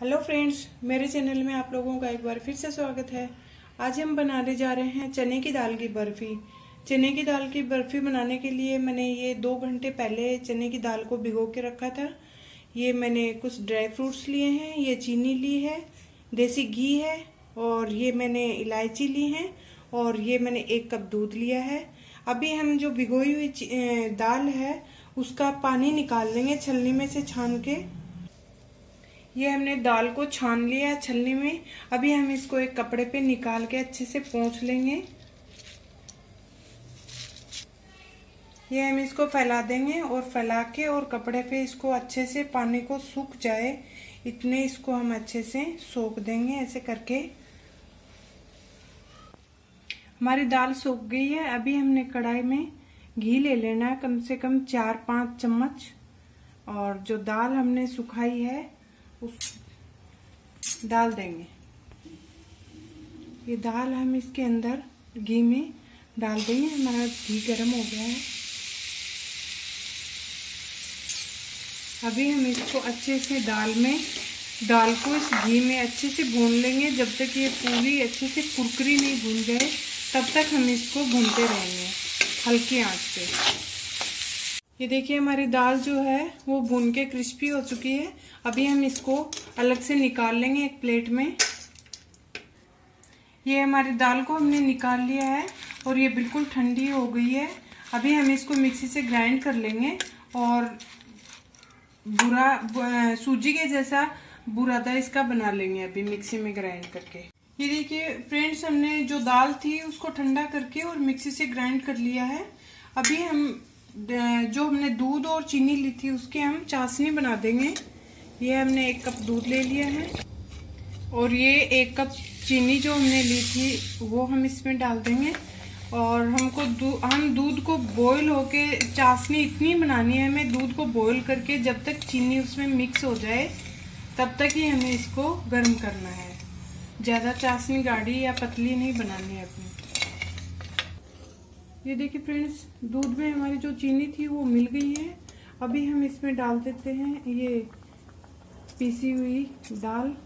Hello friends मेरे channel में आप लोगों का एक बार फिर से स्वागत है। आज हम बनाने जा रहे हैं चने की दाल की बर्फ़ी। चने की दाल की बर्फ़ी बनाने के लिए मैंने ये दो घंटे पहले चने की दाल को भिगो के रखा था। ये मैंने कुछ ड्राई फ्रूट्स लिए हैं, ये चीनी ली है, देसी घी है, और ये मैंने इलायची ली है, और ये मैंने एक कप दूध लिया है। अभी हम जो भिगोई हुई दाल है, उसका पानी निकाल लेंगे छलनी में से छान के। ये हमने दाल को छान लिया छलनी में। अभी हम इसको एक कपड़े पे निकाल के अच्छे से पोंछ लेंगे। ये हम इसको फैला देंगे और फैला के और कपड़े पे इसको अच्छे से पानी को सूख जाए। इतने इसको हम अच्छे से सोख देंगे ऐसे करके। हमारी दाल सूख गई है। अभी हमने कढ़ाई में घी ले लेना है कम से कम चार पाँच चम्मच। और जो दाल हमने सुखाई है उस डाल देंगे। ये दाल हम इसके अंदर घी में डाल देंगे। हमारा घी गर्म हो गया है। अभी हम इसको अच्छे से दाल में, दाल को इस घी में अच्छे से भून लेंगे। जब तक ये पूरी अच्छे से कुरकुरी नहीं भून जाए, तब तक हम इसको भूनते रहेंगे, हल्की आँच पे। ये देखिए, हमारी दाल जो है, वो भून के क्रिस्पी हो चुकी है। अभी हम इसको अलग से निकाल लेंगे एक प्लेट में। ये हमारी दाल को हमने निकाल लिया है और ये बिल्कुल ठंडी हो गई है। अभी हम इसको मिक्सी से ग्राइंड कर लेंगे और बुरा सूजी के जैसा बुरादा इसका बना लेंगे अभी मिक्सी में ग्राइंड करके। ये देखिए, फ्रेंड्स, हमने जो दाल थी उसको ठंडा करके और मिक्सी से ग्राइंड कर लिया है। अभी हम जो हमने दूध और चीनी ली थी उसके हम चाशनी बना देंगे। ये हमने एक कप दूध ले लिया है। और ये एक कप चीनी जो हमने ली थी वो हम इसमें डाल देंगे। और हमको दू, हम दूध को बॉईल होके चाशनी इतनी बनानी है हमें दूध को बॉईल करके जब तक चीनी उसमें मिक्स हो जाए तब तक ही हमें इसको गर्म करना है। ज़्यादा चाशनी गाढ़ी या पतली नहीं बनानी है अपनी। ये देखिए फ्रेंड्स, दूध में हमारी जो चीनी थी वो मिल गई है। अभी हम इसमें डाल देते हैं ये पीसी हुई दाल।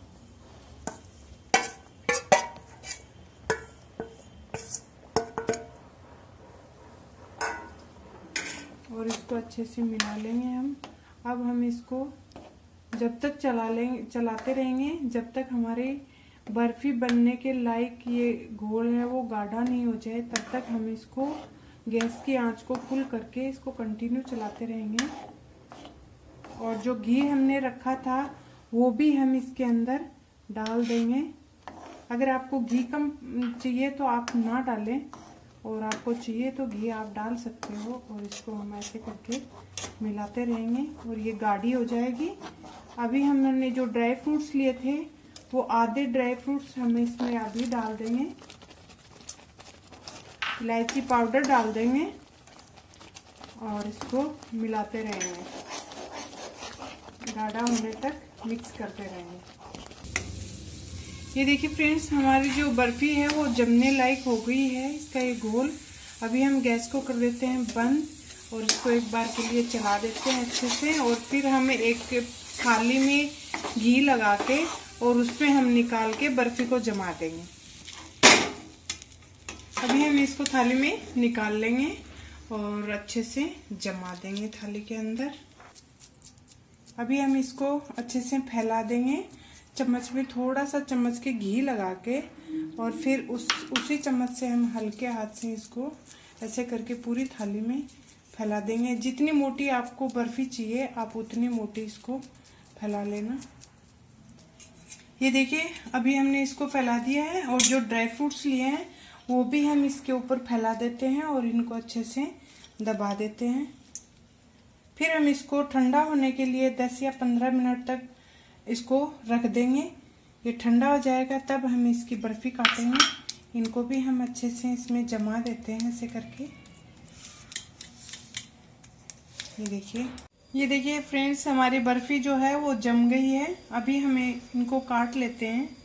और इसको अच्छे से मिला लेंगे हम। अब हम इसको जब तक चला लेंगे, चलाते रहेंगे, जब तक हमारी बर्फ़ी बनने के लायक ये घोल है, वो गाढ़ा नहीं हो जाए। तब तक हम इसको, गैस की आँच को फुल करके इसको कंटिन्यू चलाते रहेंगे। और जो घी हमने रखा था, वो भी हम इसके अंदर डाल देंगे। अगर आपको घी कम चाहिए तो आप ना डालें, और आपको चाहिए तो घी आप डाल सकते हो, और इसको हम ऐसे करके मिलाते रहेंगे, और ये गाढ़ी हो जाएगी। अभी हमने जो ड्राई फ्रूट्स लिए थे वो आधे ड्राई फ्रूट्स हम इसमें अभी डाल देंगे। इलायची पाउडर डाल देंगे और इसको मिलाते रहेंगे। गाढ़ा होने तक मिक्स करते रहेंगे। ये देखिए फ्रेंड्स, हमारी जो बर्फ़ी है वो जमने लायक हो गई है। इसका ये गोल अभी हम गैस को कर देते हैं बंद और इसको एक बार के लिए चला देते हैं अच्छे से और फिर हमें एक थाली में घी लगा के और उसमें हम निकाल के बर्फ़ी को जमा देंगे। अभी हम इसको थाली में निकाल लेंगे और अच्छे से जमा देंगे थाली के अंदर। अभी हम इसको अच्छे से फैला देंगे। चम्मच में थोड़ा सा चम्मच के घी लगा के और फिर उस, उसी चम्मच से हम हल्के हाथ से इसको ऐसे करके पूरी थाली में फैला देंगे। जितनी मोटी आपको बर्फ़ी चाहिए, आप उतनी मोटी इसको फैला लेना। ये देखिए, अभी हमने इसको फैला दिया है और जो ड्राई फ्रूट्स लिए हैं, वो भी हम इसके ऊपर फैला देते हैं और इनको अच्छे से दबा देते हैं। फिर हम इसको ठंडा होने के लिए 10 या 15 मिनट तक इसको रख देंगे। ये ठंडा हो जाएगा, तब हम इसकी बर्फ़ी काटेंगे। इनको भी हम अच्छे से इसमें जमा देते हैं ऐसे करके। ये देखिए। ये देखिए फ्रेंड्स, हमारी बर्फ़ी जो है वो जम गई है। अभी हमें इनको काट लेते हैं।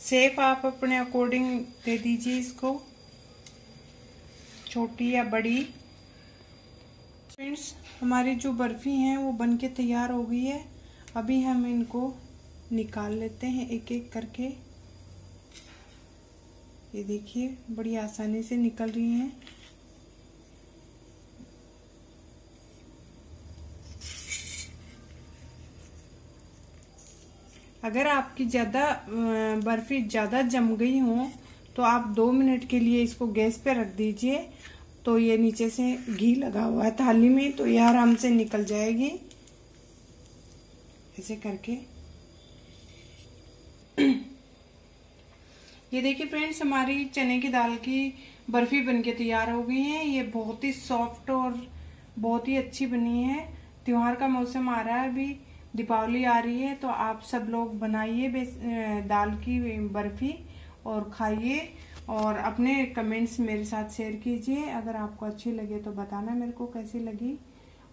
सेप आप अपने अकॉर्डिंग दे दीजिए इसको, छोटी या बड़ी। फ्रेंड्स, हमारी जो बर्फ़ी हैं वो बन के तैयार हो गई है। अभी हम इनको निकाल लेते हैं एक एक करके। ये देखिए, बड़ी आसानी से निकल रही हैं। अगर आपकी ज़्यादा बर्फ़ी ज़्यादा जम गई हो तो आप दो मिनट के लिए इसको गैस पे रख दीजिए। तो ये नीचे से घी लगा हुआ है थाली में तो ये आराम से निकल जाएगी। ऐसे करके। ये देखिए फ्रेंड्स, हमारी चने की दाल की बर्फ़ी बनके तैयार हो गई है। ये बहुत ही सॉफ्ट और बहुत ही अच्छी बनी है। त्योहार का मौसम आ रहा है अभी, दीपावली आ रही है तो आप सब लोग बनाइए दाल की बर्फ़ी और खाइए और अपने कमेंट्स मेरे साथ शेयर कीजिए। अगर आपको अच्छी लगे तो बताना मेरे को कैसी लगी।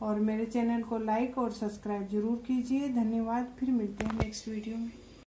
और मेरे चैनल को लाइक और सब्सक्राइब ज़रूर कीजिए। धन्यवाद, फिर मिलते हैं नेक्स्ट वीडियो में।